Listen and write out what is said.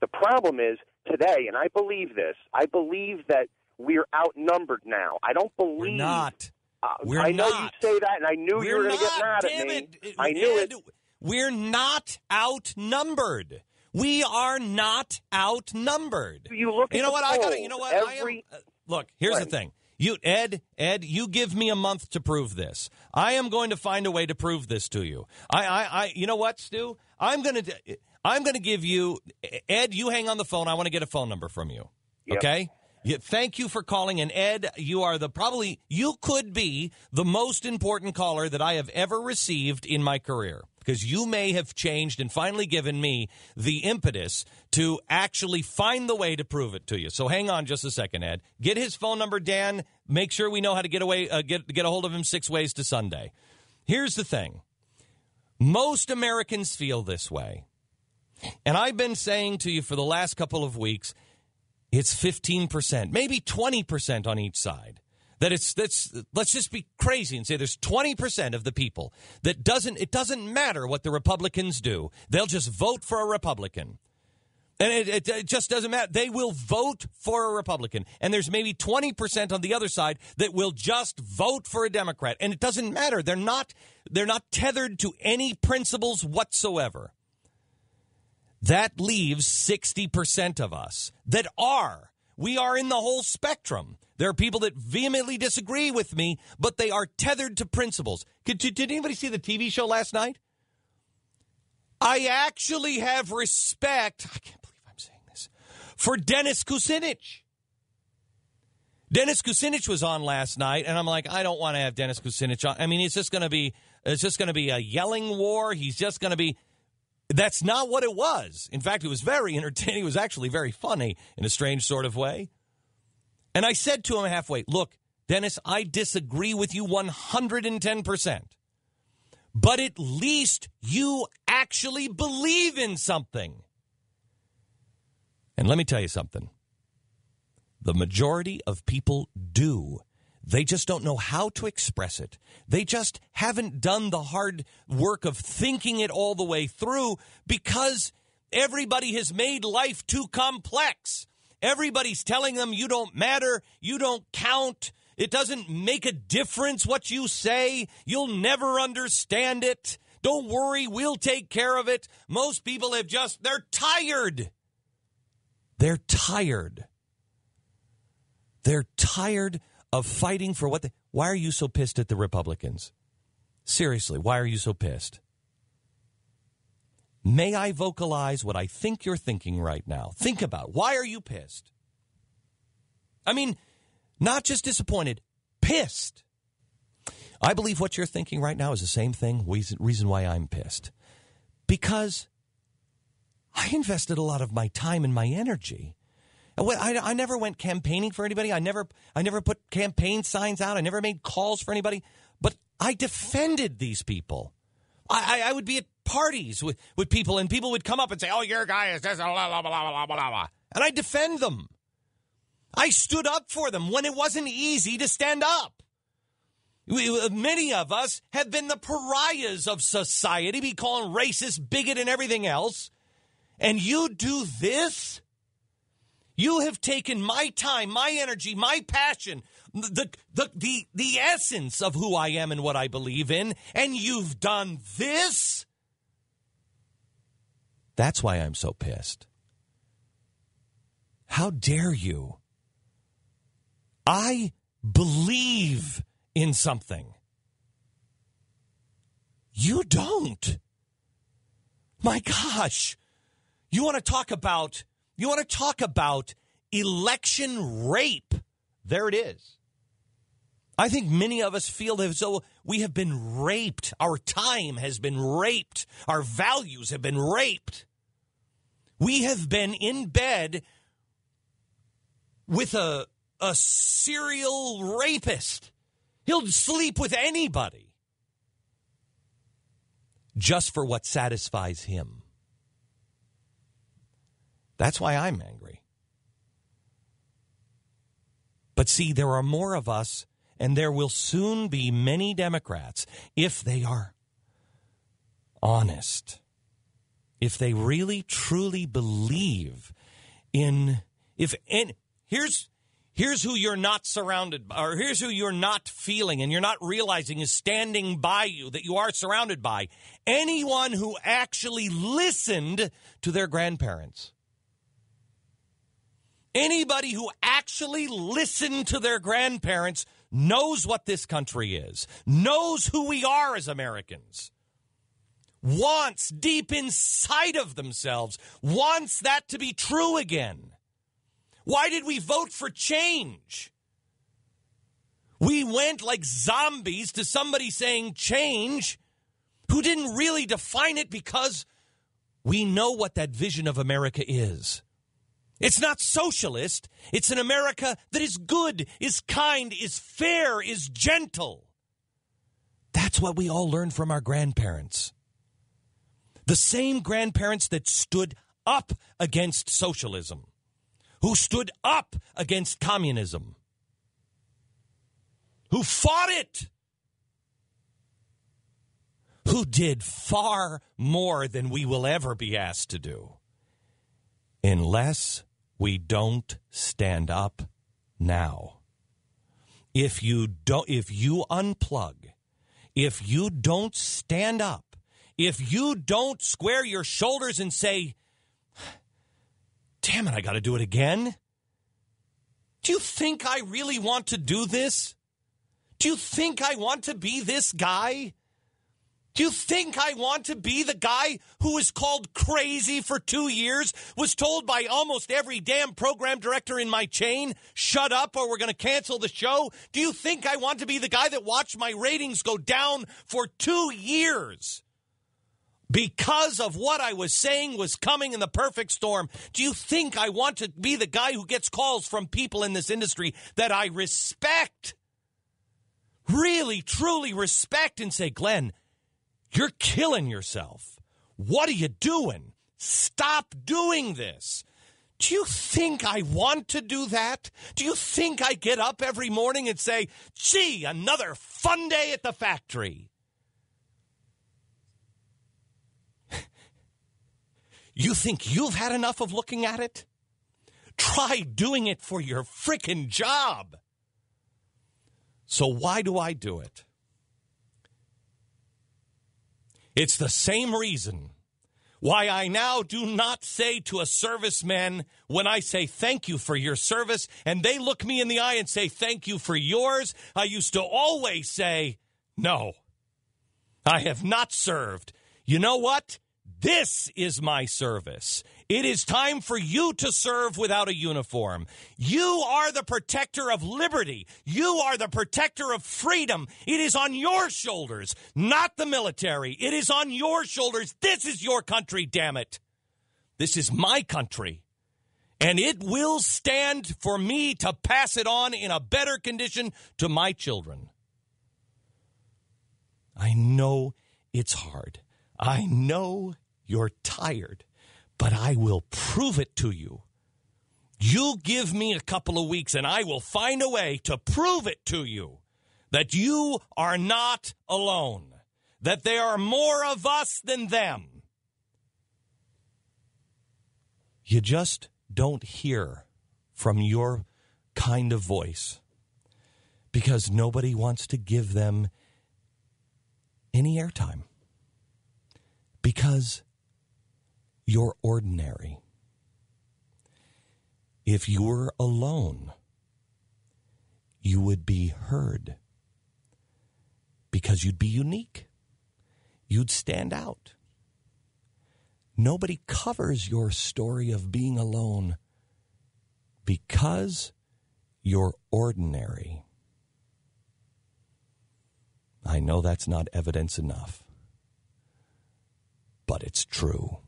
The problem is today, and I believe this. I believe that we're outnumbered now. I don't believe We're not. Uh, We're I know not. you say that, and I knew you We're were going to get mad at me. it. I knew Ed, it. We're not outnumbered. We are not outnumbered. You look. You know what? I got You know what? Every I am, uh, look, here's the thing. You, Ed, Ed, you give me a month to prove this. I am going to find a way to prove this to you. I, I, I you know what, Stu? I'm going to, I'm going to give you, Ed. You hang on the phone. I want to get a phone number from you. Yep. Okay. Yeah, thank you for calling. And Ed, you are the probably, you could be the most important caller that I have ever received in my career because you may have changed and finally given me the impetus to actually find the way to prove it to you. So hang on just a second, Ed. Get his phone number, Dan. Make sure we know how to get away, uh, get, get a hold of him six ways to Sunday. Here's the thing. Most Americans feel this way. And I've been saying to you for the last couple of weeks, it's 15%, maybe 20% on each side. That it's that's let's just be crazy and say there's 20% of the people that doesn't it doesn't matter what the Republicans do. They'll just vote for a Republican. And it, it, it just doesn't matter. They will vote for a Republican. And there's maybe 20% on the other side that will just vote for a Democrat. And it doesn't matter. They're not they're not tethered to any principles whatsoever. That leaves 60% of us that are. We are in the whole spectrum. There are people that vehemently disagree with me, but they are tethered to principles. Did, did anybody see the TV show last night? I actually have respect. I can't believe I'm saying this for Dennis Kucinich. Dennis Kucinich was on last night, and I'm like, I don't want to have Dennis Kucinich on. I mean, it's just going to be, it's just going to be a yelling war. He's just going to be. That's not what it was. In fact, it was very entertaining. It was actually very funny in a strange sort of way. And I said to him halfway, look, Dennis, I disagree with you 110%. But at least you actually believe in something. And let me tell you something. The majority of people do. They just don't know how to express it. They just haven't done the hard work of thinking it all the way through because everybody has made life too complex. Everybody's telling them you don't matter, you don't count, it doesn't make a difference what you say, you'll never understand it. Don't worry, we'll take care of it. Most people have just, they're tired. They're tired. They're tired of fighting for what they. Why are you so pissed at the Republicans? Seriously, why are you so pissed? May I vocalize what I think you're thinking right now? Think about why are you pissed? I mean, not just disappointed, pissed. I believe what you're thinking right now is the same thing, reason, reason why I'm pissed. Because I invested a lot of my time and my energy. I, I never went campaigning for anybody. I never, I never put campaign signs out. I never made calls for anybody. But I defended these people. I, I, I would be at parties with, with people, and people would come up and say, "Oh, your guy is this," blah blah blah blah blah blah, and I defend them. I stood up for them when it wasn't easy to stand up. We, uh, many of us have been the pariahs of society, be called racist, bigot, and everything else. And you do this? You have taken my time, my energy, my passion, the, the, the, the essence of who I am and what I believe in, and you've done this? That's why I'm so pissed. How dare you? I believe in something. You don't. My gosh. You want to talk about you want to talk about election rape? There it is. I think many of us feel as though we have been raped. Our time has been raped. Our values have been raped. We have been in bed with a, a serial rapist. He'll sleep with anybody just for what satisfies him. That's why I'm angry. But see, there are more of us, and there will soon be many Democrats if they are honest. if they really truly believe in if and here's here's who you're not surrounded by, or here's who you're not feeling and you're not realizing is standing by you that you are surrounded by anyone who actually listened to their grandparents anybody who actually listened to their grandparents knows what this country is knows who we are as americans wants deep inside of themselves, wants that to be true again. Why did we vote for change? We went like zombies to somebody saying change who didn't really define it because we know what that vision of America is. It's not socialist. It's an America that is good, is kind, is fair, is gentle. That's what we all learned from our grandparents. The same grandparents that stood up against socialism, who stood up against communism, who fought it, who did far more than we will ever be asked to do, unless we don't stand up now. If you don't, if you unplug, if you don't stand up, if you don't square your shoulders and say, damn it, I got to do it again. Do you think I really want to do this? Do you think I want to be this guy? Do you think I want to be the guy who was called crazy for two years, was told by almost every damn program director in my chain, shut up or we're going to cancel the show? Do you think I want to be the guy that watched my ratings go down for two years? because of what I was saying was coming in the perfect storm. Do you think I want to be the guy who gets calls from people in this industry that I respect? Really, truly respect and say, Glenn, you're killing yourself. What are you doing? Stop doing this. Do you think I want to do that? Do you think I get up every morning and say, gee, another fun day at the factory? You think you've had enough of looking at it? Try doing it for your freaking job. So, why do I do it? It's the same reason why I now do not say to a serviceman when I say thank you for your service and they look me in the eye and say thank you for yours. I used to always say, no, I have not served. You know what? This is my service. It is time for you to serve without a uniform. You are the protector of liberty. You are the protector of freedom. It is on your shoulders, not the military. It is on your shoulders. This is your country, damn it. This is my country. And it will stand for me to pass it on in a better condition to my children. I know it's hard. I know you're tired, but I will prove it to you. You give me a couple of weeks and I will find a way to prove it to you that you are not alone, that there are more of us than them. You just don't hear from your kind of voice because nobody wants to give them any airtime. Because you're ordinary. If you were alone, you would be heard because you'd be unique. You'd stand out. Nobody covers your story of being alone because you're ordinary. I know that's not evidence enough, but it's true.